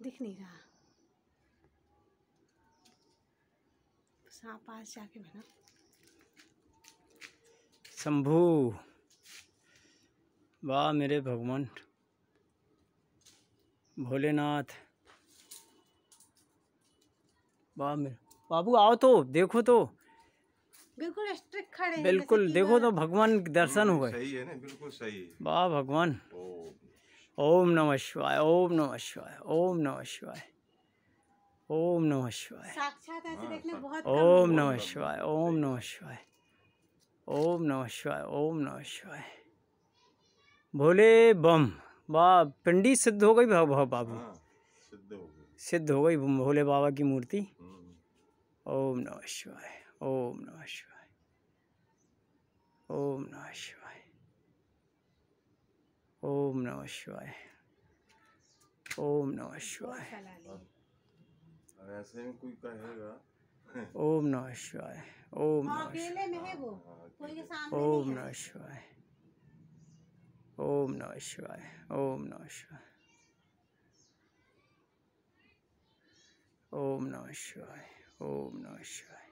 दिख नहीं रहा। सांप पास जाके बना। शंभू वाह मेरे भगवान। भोलेनाथ वाह मेरे बाबू आओ तो देखो तो। बिल्कुल स्ट्रिक्ट खड़े बिल्कुल देखो तो भगवान दर्शन हो गए। सही है ना बिल्कुल सही है। वाह भगवान। ओम नमः शिवाय ओम नमः शिवाय ओम नमः शिवाय ओम नमः शिवाय साक्षात ऐसे देखने बहुत ओम है। नमः शिवाय ओम नमः शिवाय ओम नमः शिवाय ओम नमः शिवाय भोले बम वाह पिंडी सिद्ध हो गई भाव भाव बाबू हाँ सिद्ध हो गए सिद्ध हो गई भोले बाबा की मूर्ति हम्म, ओम नमः शिवाय ओम नमः शिवाय ओम नमः शिवाय ओम नमः शिवाय। ओम नमः शिवाय। ऐसे में कोई कहेगा? ओम नमः शिवाय। ओम है वो। हाँ, कोई के सामने ओम नमः शिवाय। ओम नमः शिवाय। ओम नमः शिवाय। ओम नमः शिवाय। ओम नमः शिवाय।